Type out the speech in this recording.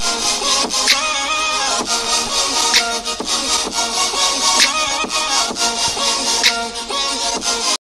Bye.